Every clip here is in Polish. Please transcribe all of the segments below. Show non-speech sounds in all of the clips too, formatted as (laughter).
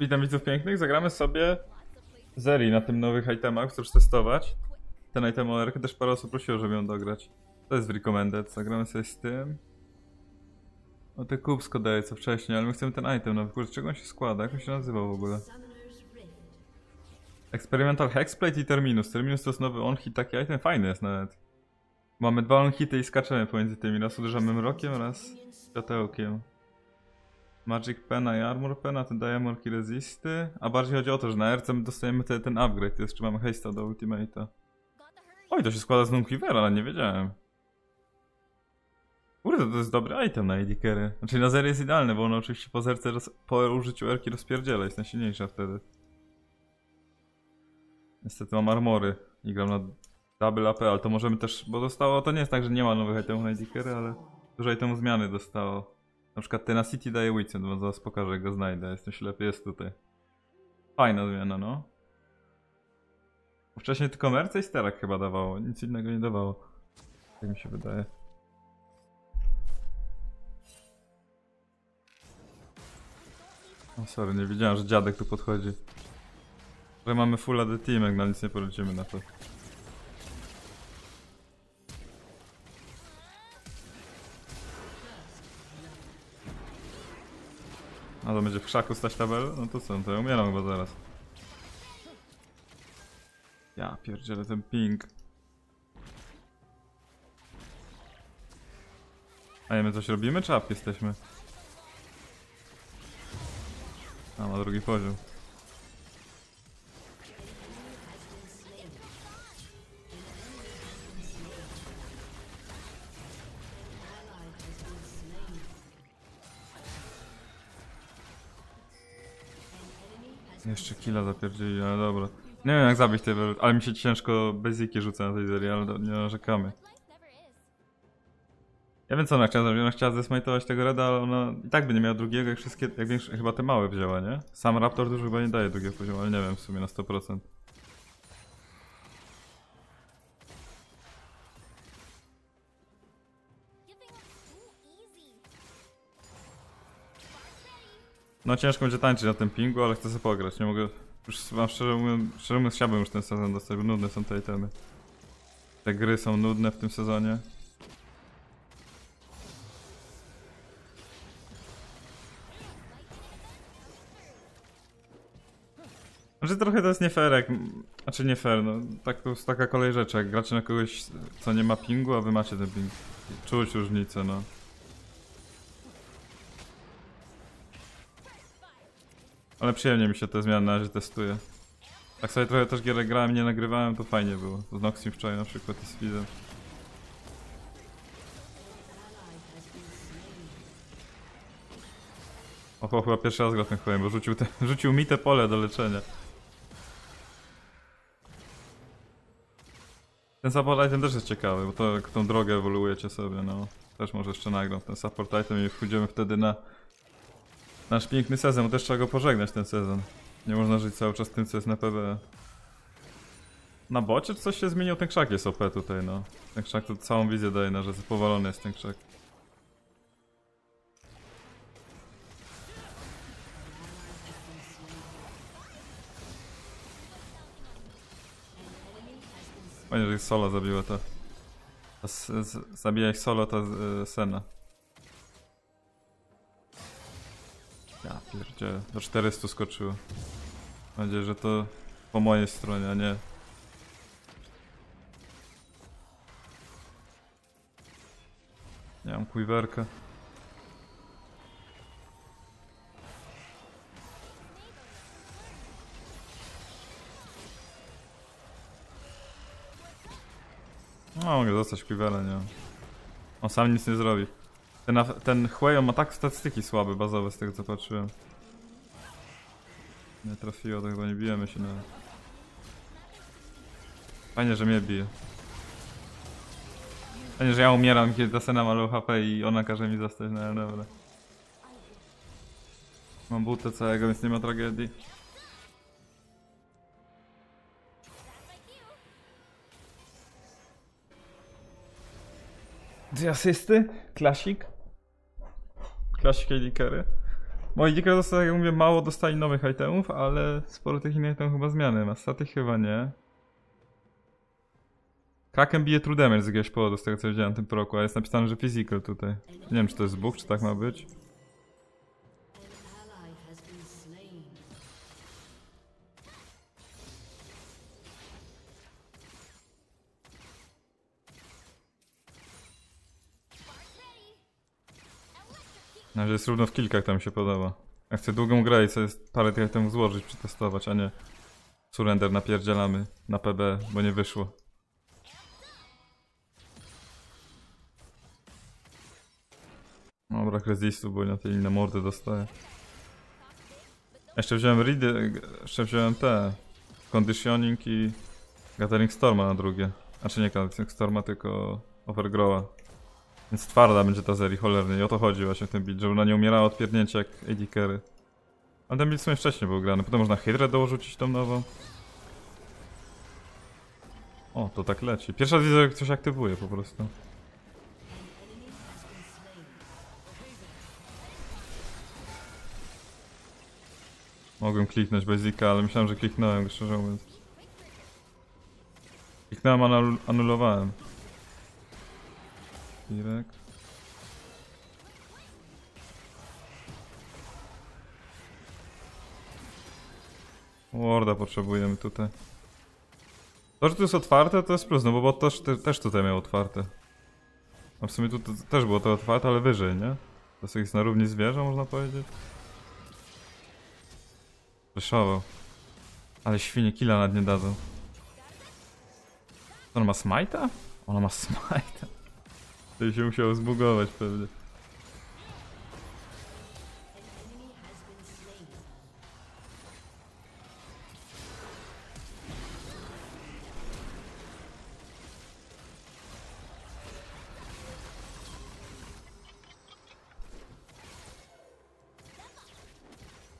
Witam widzów pięknych, zagramy sobie Zeri na tym nowych itemach, chcę przetestować. Ten item OR też parę osób prosiło, żeby ją dograć. To jest w recommended, zagramy sobie z tym. O te kubsko daje co wcześniej, ale my chcemy ten item nowy, kurde, czego on się składa, jak on się nazywał w ogóle? Experimental Hexplate i Terminus. Terminus to jest nowy on-hit, taki item fajny jest nawet. Mamy dwa on-hity i skaczemy pomiędzy tymi, raz uderzamy mrokiem, raz światełkiem. Magic Pena i Armor Pena, ten daje morki resisty, a bardziej chodzi o to, że na RC my dostajemy te, ten upgrade, to jest, czy mamy haste'a do ultimate'a. Oj, to się składa z Nunkivera, ale nie wiedziałem. Kurde, to jest dobry item na AD Carry. Znaczy na zero jest idealny, bo on oczywiście po zerce, roz, po użyciu Erki rozpierdziela, jest najsilniejsza wtedy. Niestety mam armory i gram na double AP, ale to możemy też, bo dostało, to nie jest tak, że nie ma nowych itemów na AD Carry, ale dużo itemów zmiany dostało. Na przykład Tenacity daje Witchen, bo zaraz pokażę jak go znajdę, jestem ślepy, jest tutaj. Fajna zmiana, no. Wcześniej tylko Merce i Sterak chyba dawało, nic innego nie dawało. Tak mi się wydaje. O sorry, nie wiedziałem, że dziadek tu podchodzi. Że mamy full AD teamek, no nic nie poradzimy na to. A to będzie w krzaku stać tabel? No to co, to ja umieram chyba zaraz. Ja pierdzielę ten ping. A nie, my coś robimy, czy jesteśmy? A, ma drugi poziom. Jeszcze killa zapierdzili, ale dobra. Nie wiem jak zabić tej ale mi się ciężko basiki rzuca na tej serii, ale nie narzekamy. Ja wiem co ona chciała zrobić, ona chciała zesmajtować tego Reda, ale ona i tak by nie miała drugiego, jak wszystkie, jak większość, chyba te małe wzięła, nie? Sam Raptor dużo chyba nie daje drugiego poziomu, ale nie wiem w sumie na 100%. No ciężko będzie tańczyć na tym pingu, ale chcę sobie pograć, nie mogę... Już wam szczerze mówiąc, szczerze mówiąc chciałbym już ten sezon dostać, bo nudne są te itemy. Te gry są nudne w tym sezonie. Znaczy trochę to jest nie fair, jak... Znaczy nie fair, no tak to jest taka kolej rzeczy, jak gracie na kogoś, co nie ma pingu, a wy macie ten ping. Czuć różnicę, no. Ale przyjemnie mi się te zmiany na razie testuje. Tak sobie trochę też gierę grałem, nie nagrywałem, to fajnie było. Z Noxim wczoraj na przykład i z Fizem. O, chłop chyba pierwszy raz gra tym chłojem, bo rzucił, te, (laughs) rzucił mi te pole do leczenia. Ten support item też jest ciekawy, bo to tą drogę ewoluujecie sobie, no. Też może jeszcze nagram ten support item i wchodzimy wtedy na nasz piękny sezon, bo też trzeba go pożegnać ten sezon. Nie można żyć cały czas tym, co jest na PB. Na bocie coś się zmieniło? Ten krzak jest OP tutaj, no. Ten krzak to całą wizję daje na, że powalony jest ten krzak. Fajnie, że ich solo zabiła z, zabija ich solo ta y, Sena. Ja pierdzielę, do 400 skoczyło. Mam nadzieję, że to po mojej stronie, a nie... Nie mam quiverka. No, mogę zostać quiverem, nie. On sam nic nie zrobi. Ten, ten Hueyo ma tak statystyki słabe, bazowe z tego co patrzyłem. Nie trafiło, to chyba nie bijemy się nawet. Fajnie, że mnie bije. Fajnie, że ja umieram, kiedy ta Sena ma low HP i ona każe mi zostać, no dobra. Mam butę całego, więc nie ma tragedii. Dwie asysty, klasik. Klasik AD carry. Moi dzikie dostają, jak mówię, mało dostali nowych itemów, ale sporo tych innych itemów chyba zmiany ma. Statyk chyba nie. Kraken bije true damage z jakiegoś powodu, z tego co widziałem w tym proku, a jest napisane, że physical tutaj. Nie wiem, czy to jest bóg, czy tak ma być. Na razie jest równo w kilkach, to mi się podoba. Ja chcę długą grę i sobie parę tych itemów złożyć, przetestować, a nie surrender napierdzielamy na PB, bo nie wyszło. No, brak resistu, bo na tej inne mordy dostaję. Jeszcze wziąłem ready, jeszcze wziąłem te conditioning i gathering storma na drugie. Znaczy nie gathering storma, tylko overgrowa. Więc twarda będzie ta serii, cholernie. I o to chodzi właśnie w tym build, żeby ona nie umierała od pierdnięcia jak AD carry. Ale ten build w sumie wcześniej był grany. Potem można Hydrę dołożyć tą nową. O, to tak leci. Pierwszy raz widzę, jak coś aktywuje po prostu. Mogłem kliknąć Basica, ale myślałem, że kliknąłem, szczerze mówiąc. Kliknąłem, anul anulowałem. Irek. Warda potrzebujemy tutaj. To, że to jest otwarte, to jest plus, no bo też, te, też tutaj miał otwarte. A w sumie tu też było to otwarte, ale wyżej, nie? To jest na równi zwierza, można powiedzieć. Wyszował. Ale świnie killa nad nie dadzą. Ona ma smite'a? Ona ma smite'a. To się musiało zbugować pewnie.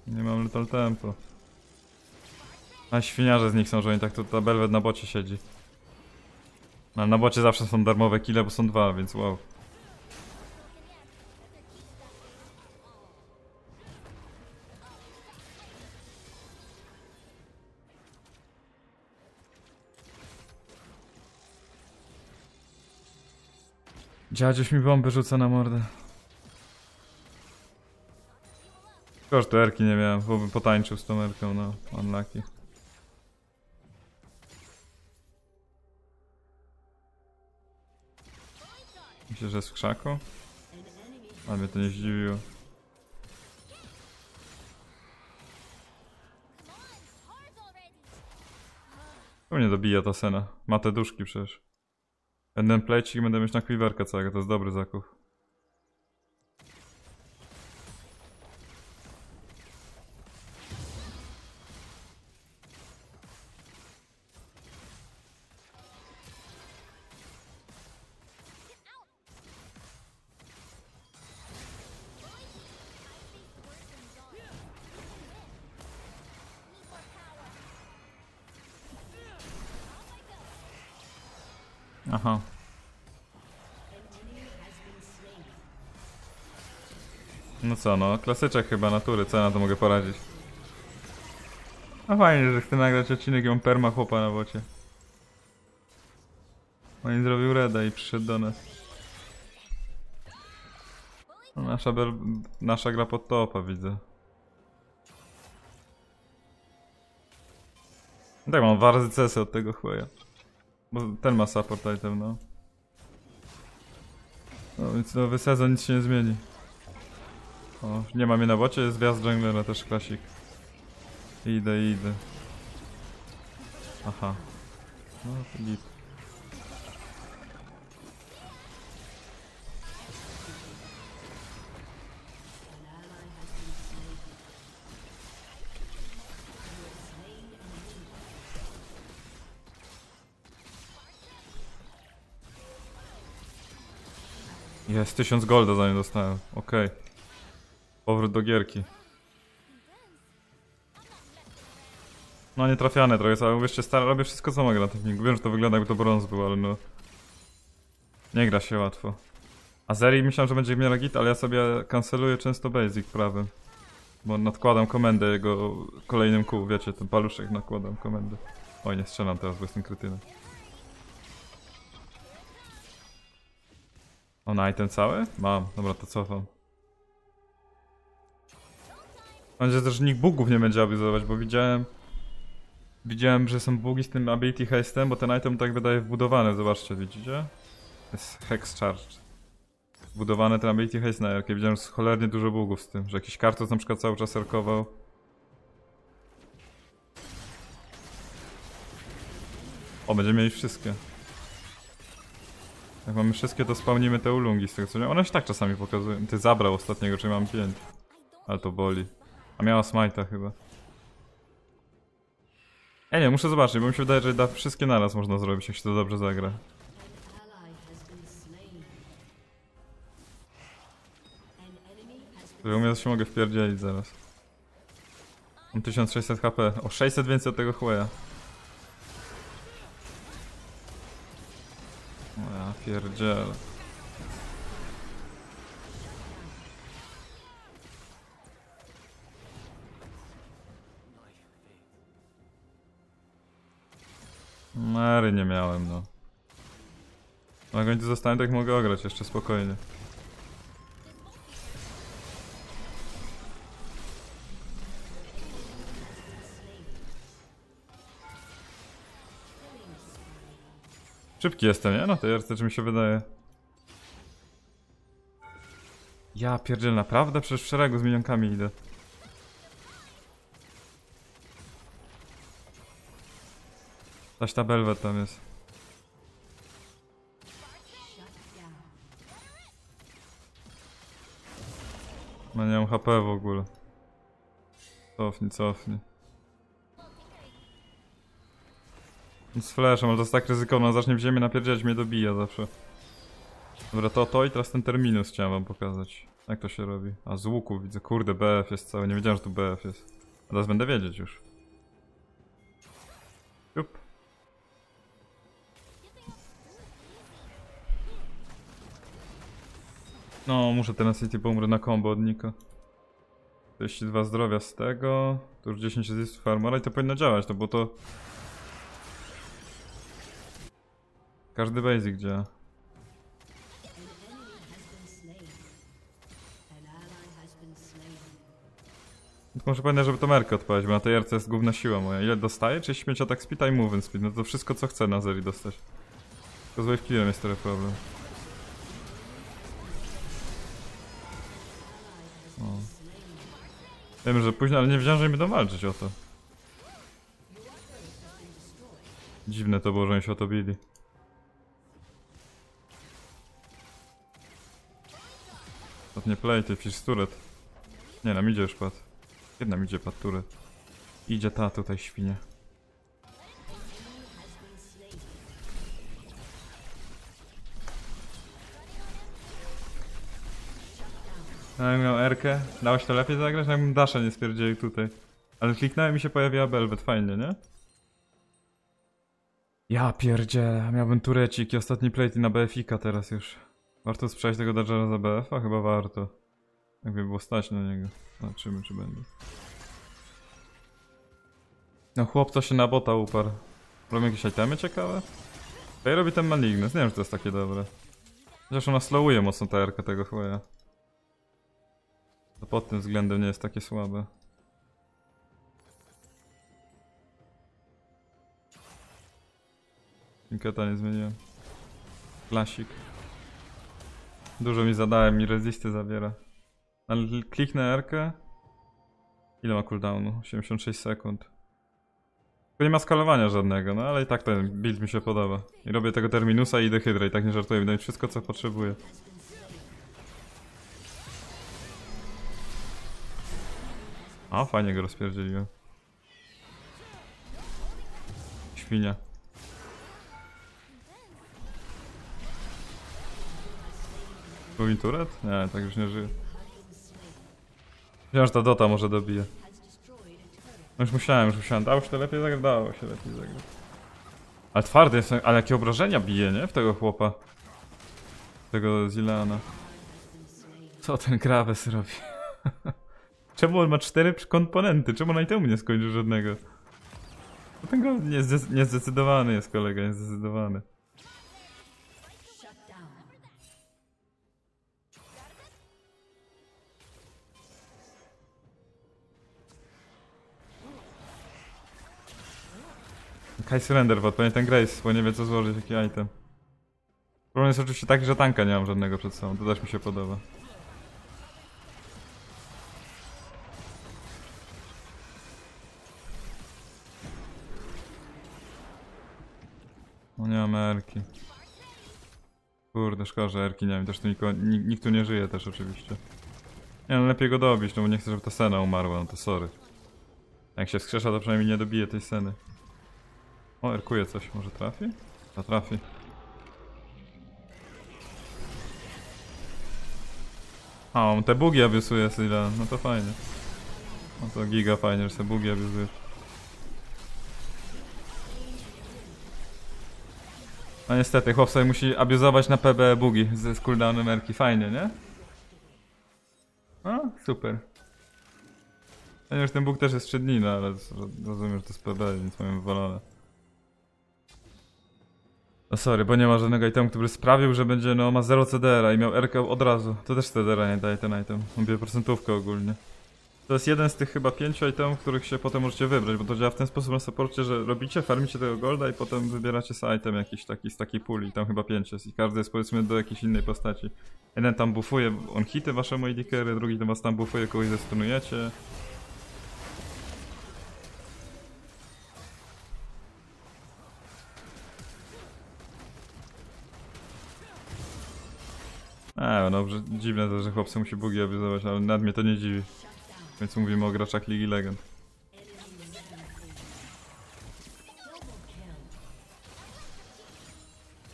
Nie mam little tempo. A świniarze z nich są, że oni tak tu ta Belwed na bocie siedzi. Ale na bocie zawsze są darmowe kile, bo są dwa, więc wow. Dziadziuś mi bomby rzuca na mordę. Szkoda, że tu erki nie miałem, bo bym potańczył z tą erką, no. Unlucky. Myślę, że w krzaku? Ale mnie to nie zdziwiło. Tu mnie dobija ta sena. Ma te duszki przecież. Jeden plecik i będę mieć na kwiwerkę całego, to jest dobry zakup. No co, no, klasyczek chyba natury, co ja na to mogę poradzić? No fajnie, że chcę nagrać odcinek i mam perma chłopa na bocie. On zrobił reda i przyszedł do nas. No, nasza, nasza gra pod topa, widzę. Tak, mam warzy CS od tego chłoja. Bo ten ma support item, no. No więc nowy sezon nic się nie zmieni. O, nie ma mnie na bocie, jest wjazd junglera, też klasik. Idę, idę. Aha. No, to git. Jest, 1000 golda za nie dostałem. Okej. Powrót do gierki. No nie trafiane trochę, jest, ale wiesz, stary, robię wszystko co mogę na tym. Wiem, że to wygląda jakby to brąz był, ale no... Nie gra się łatwo. A Zeri myślałem, że będzie miała git, ale ja sobie kanceluję często basic prawym. Bo nadkładam komendę jego kolejnym kół, wiecie, ten paluszek nakładam komendę. Oj, nie strzelam teraz, bo jestem krytynem. O, na item cały? Mam, dobra, to cofam. Mam nadzieję, że nikt bugów nie będzie abuzować, bo widziałem... Widziałem, że są bugi z tym ability haste'em, bo ten item tak wydaje wbudowany, zobaczcie, widzicie? Jest hex charged. Wbudowane ten ability haste na Erkę. Widziałem, cholernie dużo bugów z tym, że jakiś kartus na przykład cały czas erkował. O, będziemy mieli wszystkie. Jak mamy wszystkie, to spełnimy te ulungi z tego co nie. One się tak czasami pokazują. Ty zabrał ostatniego, czyli mam 5. Ale to boli. A miała smite'a chyba. Ja nie, muszę zobaczyć, bo mi się wydaje, że da wszystkie naraz można zrobić, jak się to dobrze zagra. ally has been slain. An enemy has been Że u mnie to się mogę wpierdzielić zaraz. Mam 1600 HP. O 600 więcej od tego chłeja. O ja pierdzielę. Mary nie miałem no. Oni tu zostaną, tak mogę ograć jeszcze spokojnie. Szybki jestem, nie? No to jest, czy mi się wydaje. Ja pierdziel, naprawdę? Przecież w szeregu z minionkami idę. Zaś ta belwet tam jest. No nie mam HP w ogóle. Cofnij, cofnij. Z flashem, ale to jest tak ryzykowne, zacznie w ziemię napierdzielać, mnie dobija zawsze. Dobra, to to i teraz ten terminus chciałem wam pokazać. Jak to się robi? A z łuku widzę, kurde, BF jest cały, nie wiedziałem, że tu BF jest. A teraz będę wiedzieć już. No, muszę teraz City pomrę na combo od Niko. 42 zdrowia z tego, to już 10 resistów armora i to powinno działać, no bo to... Każdy basic działa. Tylko muszę pamiętać, żeby to merkę odpalić, bo na tej RC jest główna siła moja. Ile dostaję? 35 atak speed i movement speed, no to wszystko co chcę na Zeri dostać. Tylko z wave killem jest trochę problem. Wiem, że później, ale nie wiedziałem, że nie będą walczyć o to. Dziwne to było, że oni się o to bili. Ostatnie play, przecież turet. Nie, nam idzie już padł. Kiedy nam idzie padł turet? Idzie ta tutaj świnia. Jakbym miał Erkę, się to lepiej zagrać? Jakbym Dasha nie spierdzielił tutaj. Ale kliknąłem i się pojawiła Belvet, fajnie, nie? Ja pierdzielę, miałbym turecik i ostatni plate na BFika teraz już. Warto sprzedać tego Dodgera za BF-a? Chyba warto. Jakby było stać na niego. Zobaczymy czy będzie. No chłop to się na bota uparł. Robią jakieś itemy ciekawe? Tutaj robi ten Malignus, nie wiem czy to jest takie dobre. Chociaż ona slowuje mocno ta erka tego chłoja. To pod tym względem nie jest takie słabe. Inketa nie zmieniłem. Klasik. Dużo mi zadałem, mi rezisty zabiera. Ale kliknę R-kę. Ile ma cooldownu? 76 sekund. Tylko nie ma skalowania żadnego, no ale i tak ten build mi się podoba. I robię tego terminusa i idę hydra i tak nie żartuję, mieć wszystko co potrzebuję. A, fajnie go rozpierdzieliłem. Świnia. Był mi turet? Nie, tak już nie żyje. Myślałem, że ta Dota może dobije. No już musiałem, już musiałem. Dało się lepiej zagrać? Dało się lepiej zagrać. Ale twardy jest, ale jakie obrażenia bije, nie? W tego chłopa. Tego Zileana. Co ten Graves robi? (laughs) Czemu on ma cztery komponenty? Czemu na temu nie skończył żadnego? No ten niezde- niezdecydowany jest kolega, niezdecydowany. Kai Surrender, bo ten Grace, bo nie wie co złożyć, jaki item. Problem jest oczywiście taki, że tanka nie mam żadnego przed sobą, to też mi się podoba. No nie mam erki. Kurde, szkoda, że erki nie wiem, też tu niko, nikt, nikt tu nie żyje też oczywiście. Nie no, lepiej go dobić, no bo nie chcę, żeby ta Sena umarła, no to sorry. Jak się wskrzesza, to przynajmniej nie dobije tej Seny. O, erkuje coś, może trafi? A trafi. A, on te bugi abiusuje Syla, no to fajnie. No to giga fajnie, że se bugi abiusuje. No niestety, chłop sobie musi abuzować na PB bugi ze cooldownem erki, fajnie, nie? A, super. Ponieważ ten bóg też jest 3 dni, no ale rozumiem, że to jest PB, więc mamy wywalone. No sorry, bo nie ma żadnego itemu, który sprawił, że będzie, no ma 0 CDR-a i miał RK od razu. To też CDR-a nie daje ten item. Bije procentówkę ogólnie. To jest jeden z tych chyba pięciu itemów, których się potem możecie wybrać, bo to działa w ten sposób na supporcie, że robicie, farmicie tego golda i potem wybieracie sobie item jakiś taki z takiej puli. Tam chyba pięć jest i każdy jest powiedzmy do jakiejś innej postaci. Jeden tam buffuje on hity waszemu AD carry, drugi to was tam buffuje, kogoś zestunujecie. Eee, no dziwne to, że chłopcy musi bugi abizować, ale nad mnie to nie dziwi. Więc mówimy o graczach Ligi Legend.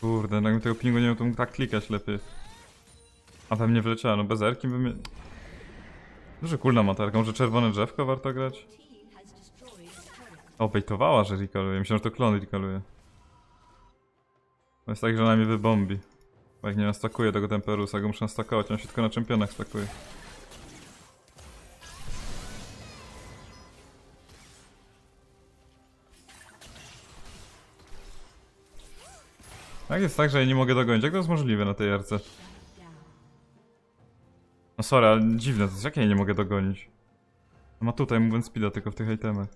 Kurde, jakbym tego pingu nie miał, to mógł tak klikać lepiej. A we mnie wleciała, no bez erki by mnie... Duży kulna matarka, może czerwone drzewko warto grać? O, bejtowała, że recalluje. Myślałem, że to klon recalluje. To jest tak, że ona mnie wybombi. Bo jak nie nastakuje tego Temperusa, go muszę nastakować, on się tylko na czempionach stakuje. Jak jest tak, że ja nie mogę dogonić? Jak to jest możliwe na tej jarce? No sorry, ale dziwne to jest. Jak ja nie mogę dogonić? No ma tutaj movement speeda tylko w tych itemach.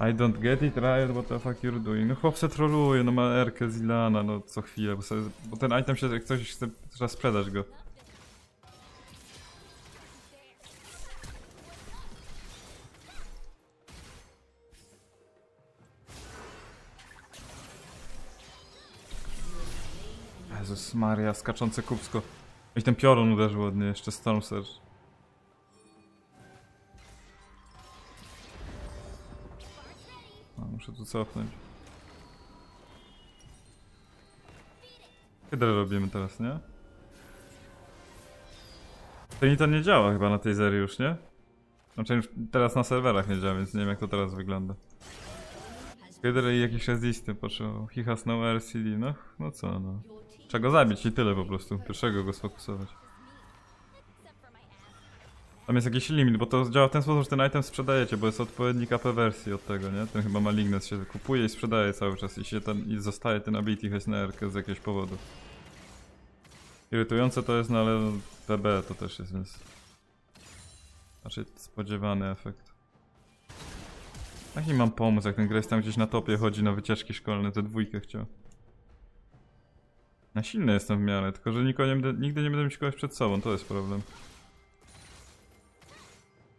I don't get it, Riot, what the fuck you're doing? No chłop se troluje, no ma Erkę z Ilana, no co chwilę, bo, sobie, bo ten item się, jak ktoś chce, trzeba sprzedać go. Jezus Maria, skaczące kubsko. I ten piorun uderzył ładnie, jeszcze Storm Surge. A, muszę tu cofnąć. Hydrę robimy teraz, nie? To nie działa chyba na tej serii już, nie? Znaczy już teraz na serwerach nie działa, więc nie wiem jak to teraz wygląda. Hydrę i jakieś resisty potrzebował. He has no RCD, no, no co no. Trzeba go zabić i tyle po prostu. Pierwszego go sfokusować. Tam jest jakiś limit, bo to działa w ten sposób, że ten item sprzedajecie, bo jest odpowiednik AP wersji od tego, nie? Ten chyba Malignant się kupuje i sprzedaje cały czas i się ten, i zostaje ten ability HSNR z jakiegoś powodu. Irytujące to jest, no ale PB to też jest, więc... Raczej spodziewany efekt. Jaki mam pomysł, jak ten Grace tam gdzieś na topie chodzi na wycieczki szkolne, te dwójkę chciał. Na silny jestem w miarę, tylko że nikogo nie będę, nigdy nie będę mieć kogoś przed sobą, to jest problem.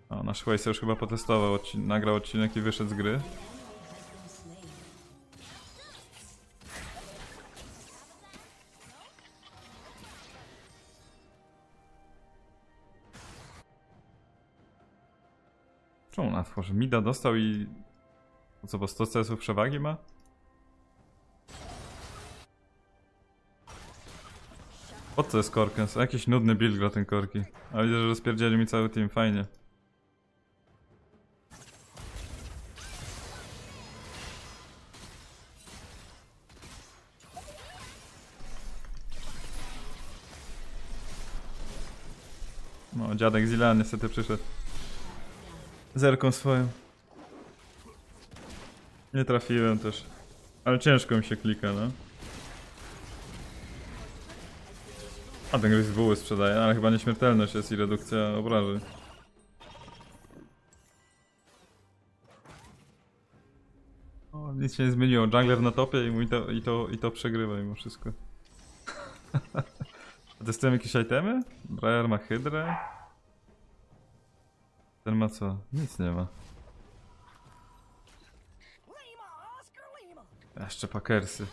O, nasz Waze już chyba potestował, odcin nagrał odcinek i wyszedł z gry. Czemu nas tworzy? Mida dostał i... Co, bo 100 CS-ów przewagi ma? Po co jest Korkens? Jakiś nudny build gra ten Korki. A widzę, że rozpierdzieli mi cały team, fajnie. No, dziadek Zilan niestety przyszedł. Zerką swoją. Nie trafiłem też. Ale ciężko mi się klika, no. A ten gryz buły sprzedaje, ale chyba nieśmiertelność jest i redukcja obrażeń. O, nic się nie zmieniło. Jungler na topie i, mu to, i, to, i to przegrywa mimo wszystko. (laughs) A testują jakieś itemy? Briar ma hydrę. Ten ma co? Nic nie ma. Jeszcze pakersy.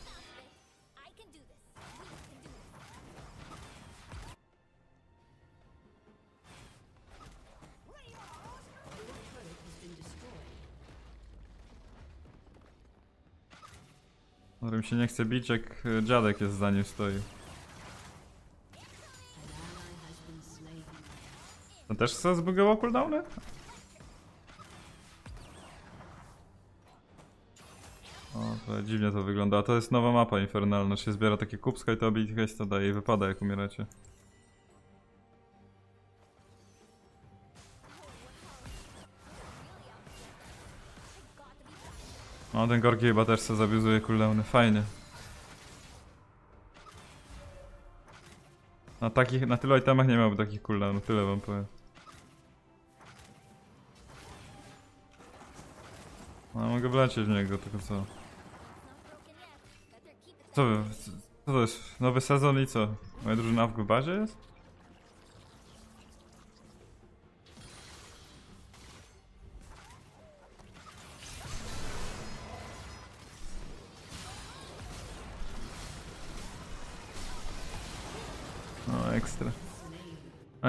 Którym się nie chce bić, jak e, dziadek jest za nim stoi. To też co zbugował cooldowny? O, to dziwnie to wygląda. A to jest nowa mapa infernalna. Się zbiera takie kubska i to ability to daje i wypada jak umieracie. No, ten Gorki chyba też se zawiązuje cooldowny. Fajnie. Na takich, na tylu itemach nie miałby takich cooldownów, tyle wam powiem. No, mogę wlecieć w niego, tylko co? Co co to jest? Nowy sezon i co? Moja drużyna w bazie jest?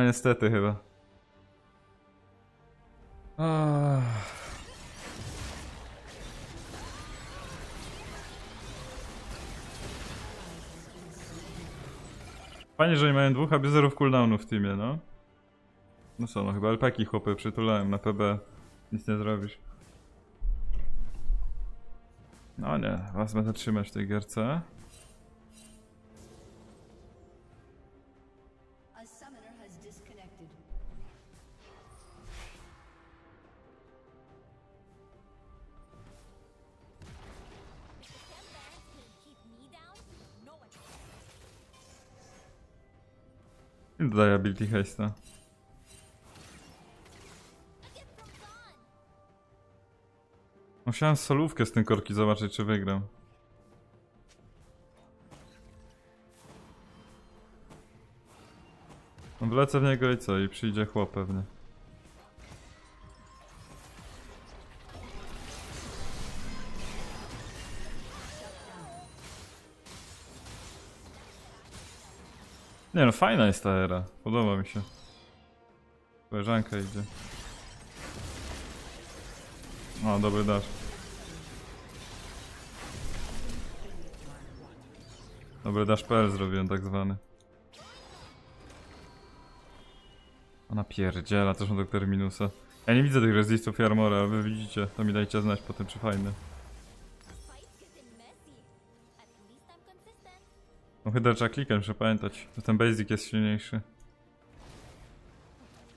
Niestety chyba. Fajnie, że nie mają dwóch abuzerów cooldownu w teamie, no. No co, no chyba LPki chłopy przytulałem na PB. Nic nie zrobisz. No nie, was będę trzymać w tej gierce. Dodaję ability haste'a. Musiałem solówkę z tym korki zobaczyć, czy wygram. Wlecę w niego i co? I przyjdzie chłop pewnie. Nie no, fajna jest ta era. Podoba mi się. Koleżanka idzie. O, dobry dasz. Dobry dasz PL zrobiłem tak zwany. Ona pierdziela, też mam doktor minusa. Ja nie widzę tych resistów i armora, ale wy widzicie. To mi dajcie znać potem, czy fajne. Chyba trzeba klikać, muszę pamiętać. Ten basic jest silniejszy.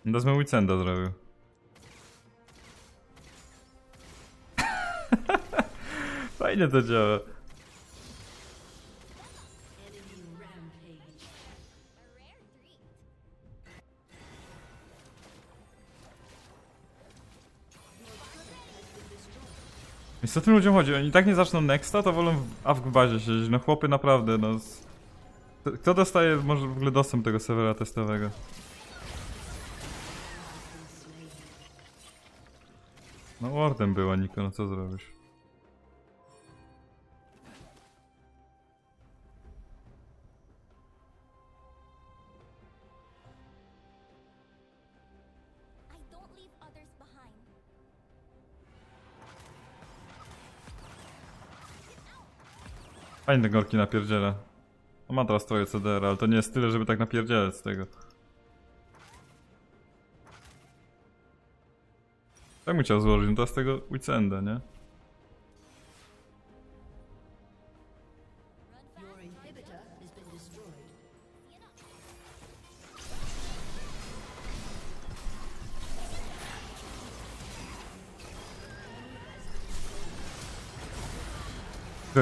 Dazmy Wicenda zrobił. (laughs) Fajnie to działa. A. Więc co tym ludziom chodzi? Oni tak nie zaczną nexta, to wolą w AFK w bazie siedzieć. No chłopy naprawdę, no... z- Kto dostaje może w ogóle dostęp do tego serwera testowego? No wardem była Niko, no co zrobisz? Te gorki napierdziela. No ma teraz troje CDR, ale to nie jest tyle, żeby tak napierdzielać z tego. Tak bym chciał złożyć, no z tego weekenda, nie?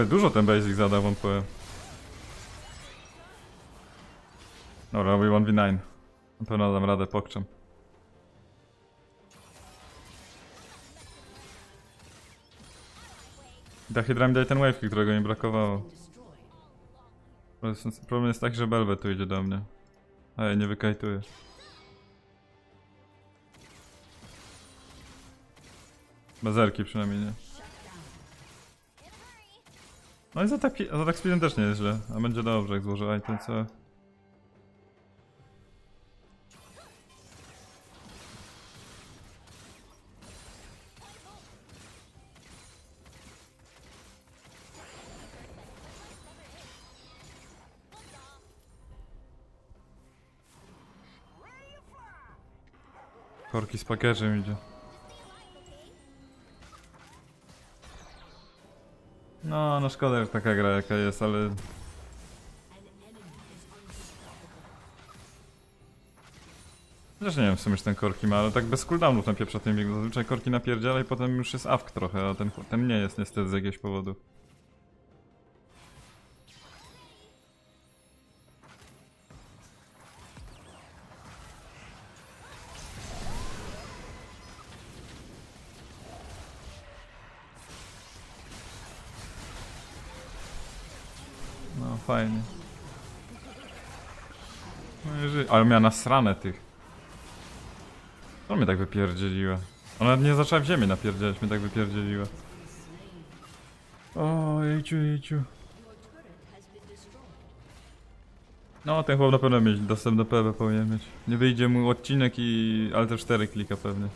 Dużo ten basic zadał, wam. Dobra, robię 1v9. Na pewno dam radę, pokczam. Da Hydra mi daje ten wave, którego mi brakowało. Problem jest- taki, że Belvet tu idzie do mnie. Ja nie wykajtuję. Bazerki przynajmniej nie. No i za tak, za tak speedem też nie jest źle. A będzie dobrze jak złożę item co. Korki z pakierzem idzie. No, no szkoda, że taka gra jaka jest, ale... Też nie wiem w sumie, czy ten korki ma, ale tak bez cooldownów napieprza tym biegu. Zazwyczaj korki napierdziela i potem już jest awk trochę, a ten, ten nie jest niestety z jakiegoś powodu. Ale miała nasrane tych. Co mnie tak wypierdzieliła? Ona nie zaczęła w ziemię napierdzielać, mnie tak wypierdzieliła. O, jejciu, jejciu. No, ten chłop na pewno mieć dostęp do PB powinien mieć. Nie wyjdzie mu odcinek i... ale też 4 klika pewnie.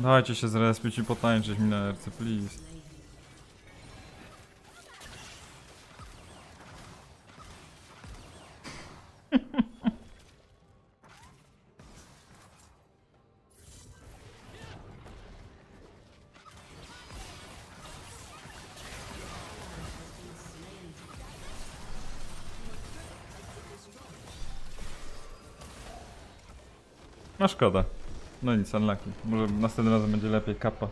Dajcie się zrespić i potańczyć mi na RC, please. Szkoda. No nic, unlucky. Może następnym razem będzie lepiej, kappa.